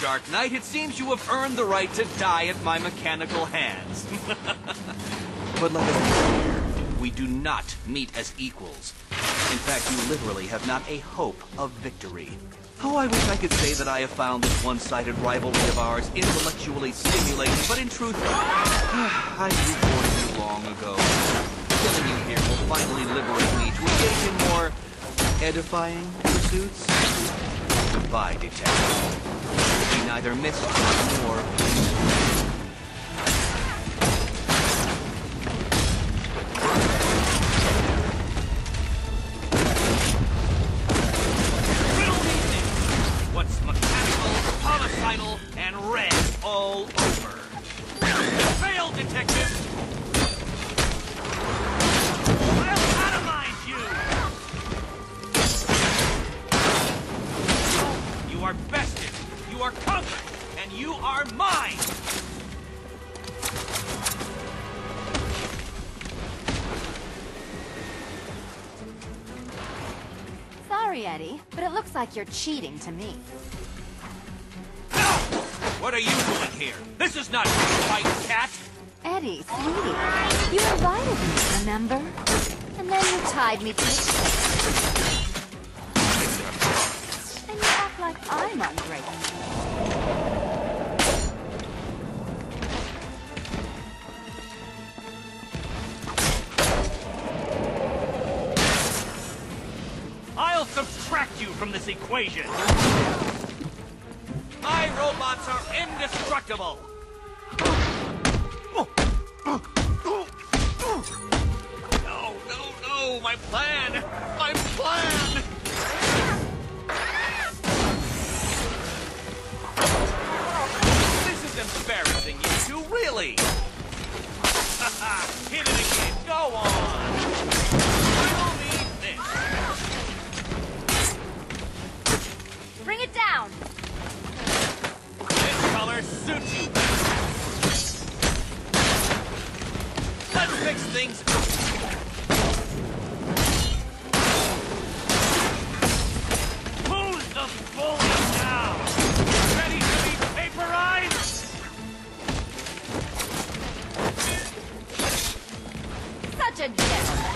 Dark Knight, it seems you have earned the right to die at my mechanical hands. but let us be clear. We do not meet as equals. In fact, you literally have not a hope of victory. Oh, I wish I could say that I have found this one-sided rivalry of ours intellectually stimulating, but in truth, I of you long ago. Killing you here will finally liberate me to engage in more edifying pursuits. Goodbye, detective. Neither missed nor you're cheating to me. No! What are you doing here? This is not fight, cat! Eddie, sweetie, you invited me, remember? And then you tied me to chair. And you act like I'm ungrateful. Subtract you from this equation! My robots are indestructible! No, no, no! My plan! My plan! Such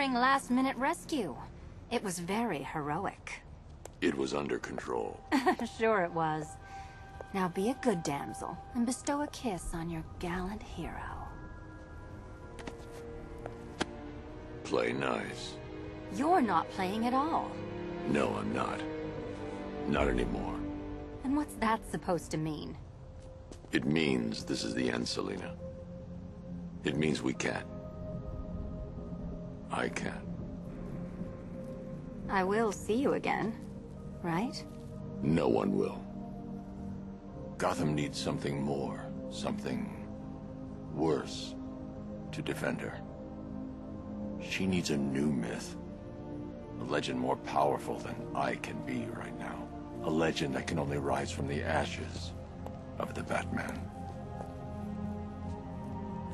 daring last-minute rescue. It was very heroic. It was under control. sure it was. Now be a good damsel and bestow a kiss on your gallant hero. Play nice. You're not playing at all. No, I'm not. Not anymore. And what's that supposed to mean? It means this is the end, Selina. It means we can't. I can't. I will see you again, right? No one will. Gotham needs something more, something worse to defend her. She needs a new myth. A legend more powerful than I can be right now. A legend that can only rise from the ashes of the Batman.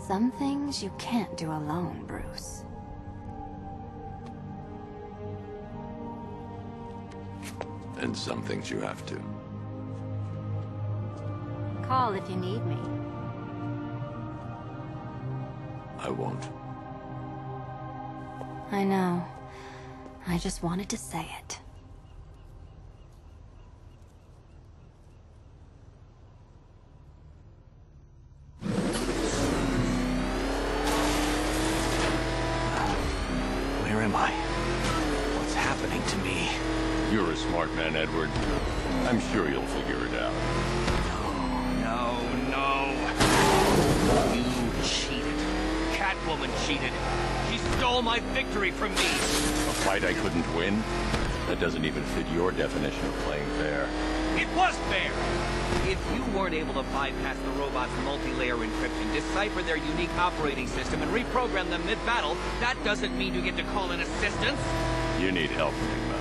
Some things you can't do alone, Bruce. And some things you have to. Call if you need me. I won't. I know. I just wanted to say it. Where am I? What's happening to me? Man, Edward. I'm sure you'll figure it out. No, no, no. You cheated. Catwoman cheated. She stole my victory from me. A fight I couldn't win? That doesn't even fit your definition of playing fair. It was fair. If you weren't able to bypass the robot's multi-layer encryption, decipher their unique operating system, and reprogram them mid-battle, that doesn't mean you get to call in assistance. You need help, Enigma.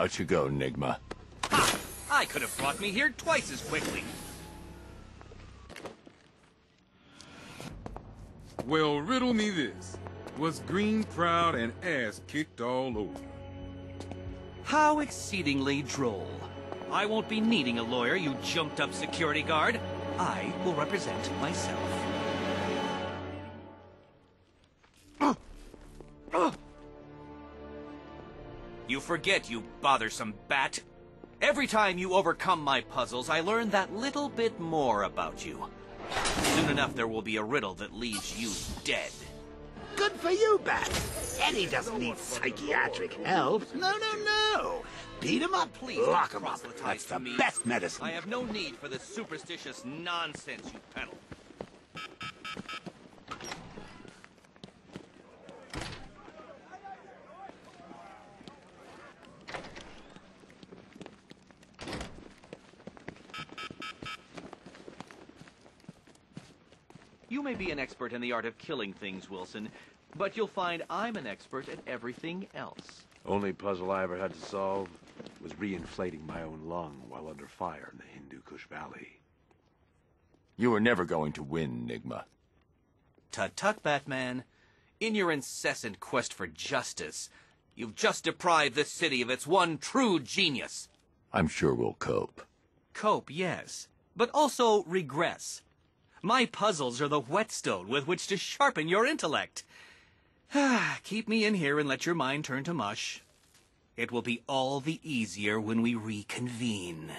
Out you go, Enigma. Ha! I could have brought me here twice as quickly. Well, riddle me this. Was Green proud and ass kicked all over? How exceedingly droll. I won't be needing a lawyer, you jumped-up security guard. I will represent myself. Forget, you bothersome bat. Every time you overcome my puzzles, I learn that little bit more about you. Soon enough, there will be a riddle that leaves you dead. Good for you, Bat. Eddie doesn't need psychiatric help. No, no, no. Beat him up, Please Lock him up. That's the me. best medicine. I have no need for the superstitious nonsense you peddle. Be an expert in the art of killing things, Wilson, but you'll find I'm an expert at everything else. Only puzzle I ever had to solve was reinflating my own lung while under fire in the Hindu Kush Valley. You were never going to win, Nygma. Tut tut, Batman. In your incessant quest for justice, you've just deprived this city of its one true genius. I'm sure we'll cope. Cope, yes, but also regress. My puzzles are the whetstone with which to sharpen your intellect. Keep me in here and let your mind turn to mush. It will be all the easier when we reconvene.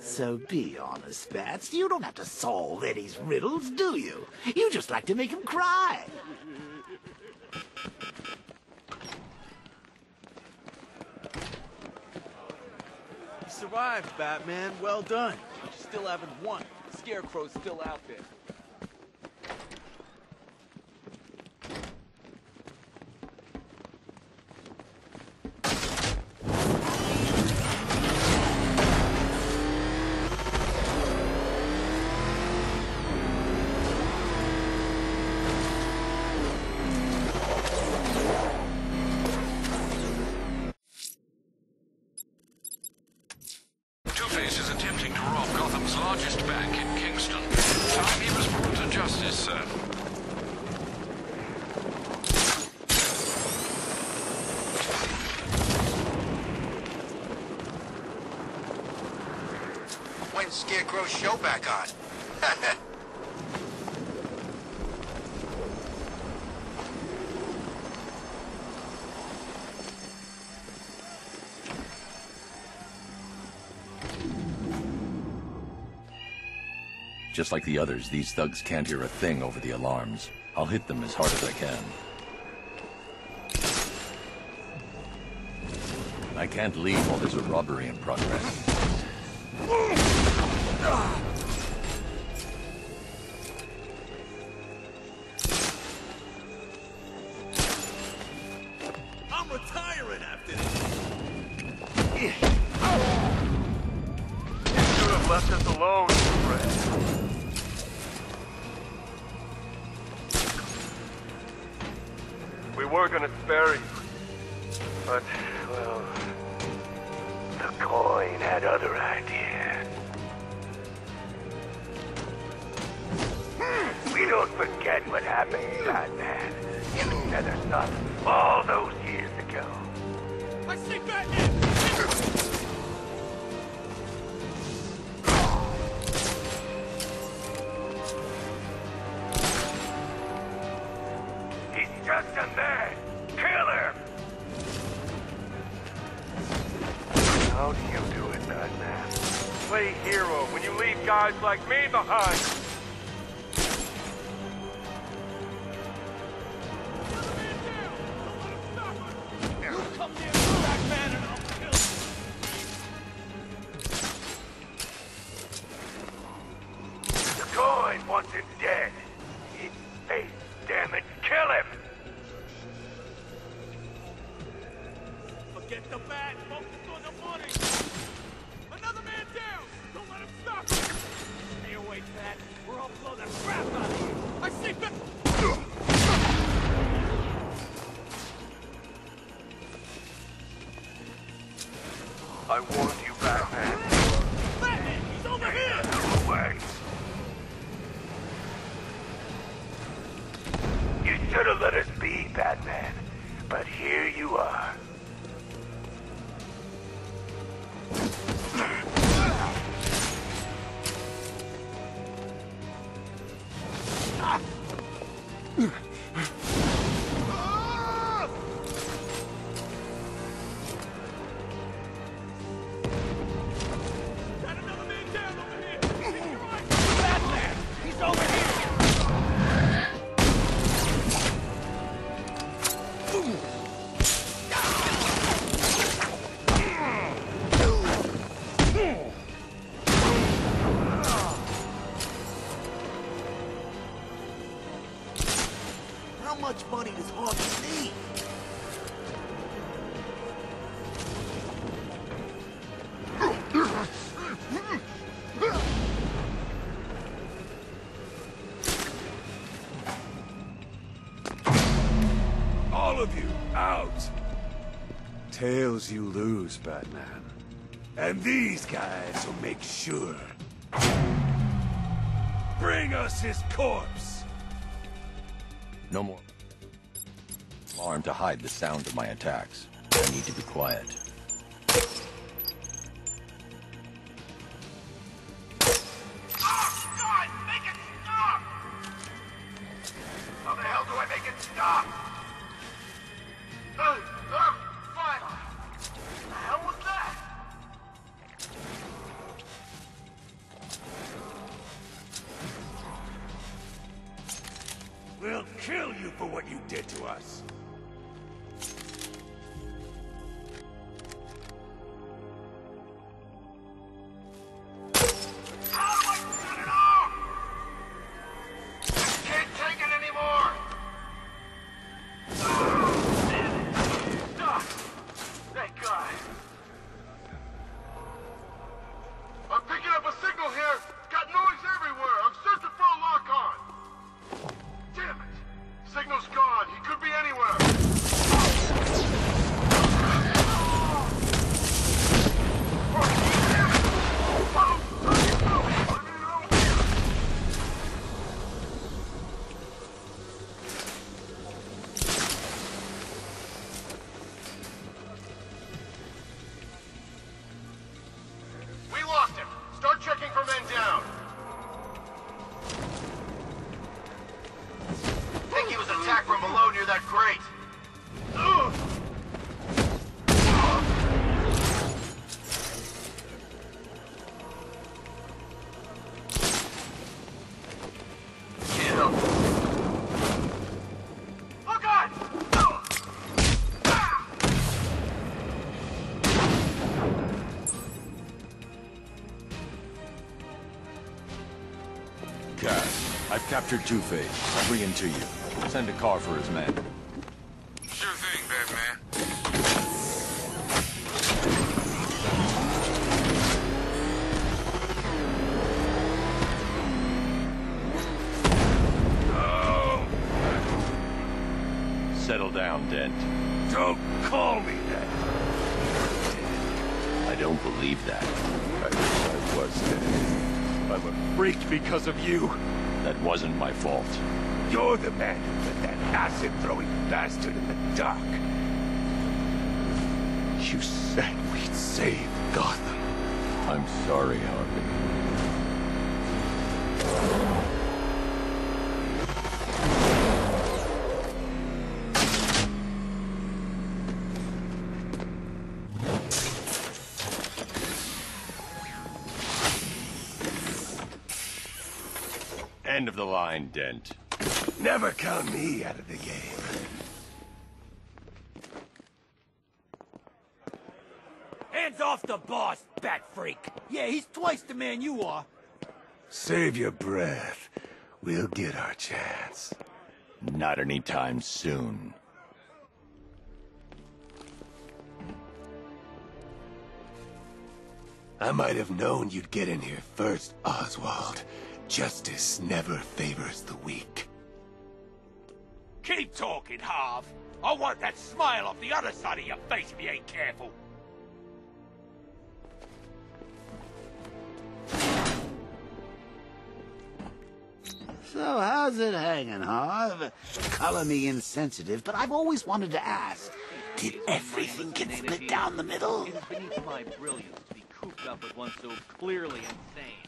So be honest, Bats. You don't have to solve Eddie's riddles, do you? You just like to make him cry. Survived, Batman. Well done. You still haven't won. Scarecrow's still out there. world's largest bank in Kingston. Time he was brought to justice, sir. When's Show back on? Just like the others, these thugs can't hear a thing over the alarms. I'll hit them as hard as I can. I can't leave while there's a robbery in progress. Spare you. But, well, the coin had other ideas. Hmm. We don't forget what happened, Batman. You never up all those guys like me behind. The coin wants him dead. How much money does Harvey need? All of you, out! Tails you lose, Batman. And these guys will make sure. Bring us his corpse! No more. Alarm to hide the sound of my attacks. I need to be quiet. Captured Two-Face. I'll bring him to you. Send a car for his men. Sure thing, Batman. Oh. Settle down, Dent. Don't call me that. I don't believe that. I wish I was dead. I'm a freak because of you. That wasn't my fault. You're the man who let that acid-throwing bastard in the dock. You said we'd save Gotham. I'm sorry, Harvey. End of the line, Dent. Never count me out of the game. Hands off the boss, bat freak. Yeah, he's twice the man you are. Save your breath. We'll get our chance. Not anytime soon. I might have known you'd get in here first, Oswald. Justice never favors the weak. Keep talking, Harv. I want that smile off the other side of your face if you ain't careful. So how's it hanging, Harv? Color me insensitive, but I've always wanted to ask. Did everything get split down the middle? It is beneath my brilliance to be cooped up with one so clearly insane.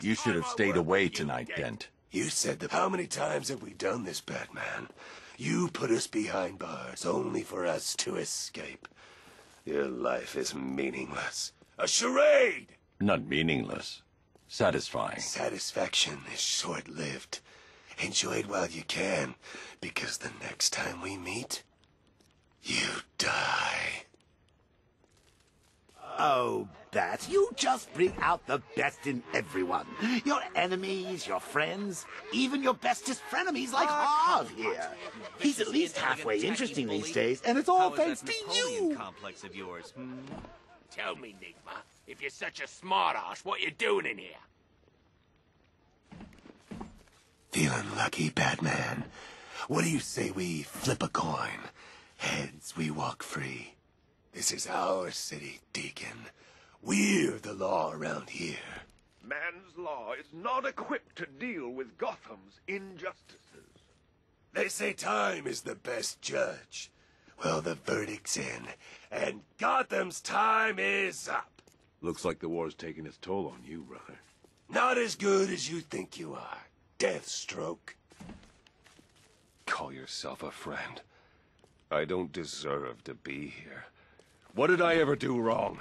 You should have stayed away tonight, Dent. Dent. You said that. How many times have we done this, Batman? You put us behind bars only for us to escape. Your life is meaningless. A charade! Not meaningless. Satisfying. Satisfaction is short lived. Enjoy it while you can, because the next time we meet, you die. Oh, Bat, you just bring out the best in everyone. Your enemies, your friends, even your bestest frenemies like Harv here. He's at least halfway interesting these days, and it's all How is thanks that to Napoleon you. complex of yours? Hmm? Tell me, Nygma, if you're such a smartass, what you doing in here? Feeling lucky, Batman? What do you say we flip a coin? Heads, we walk free. This is our city, Deacon. We're the law around here. Man's law is not equipped to deal with Gotham's injustices. They say time is the best judge. Well, the verdict's in, and Gotham's time is up. Looks like the war's taking its toll on you, brother. Not as good as you think you are. Deathstroke. Call yourself a friend. I don't deserve to be here. What did I ever do wrong?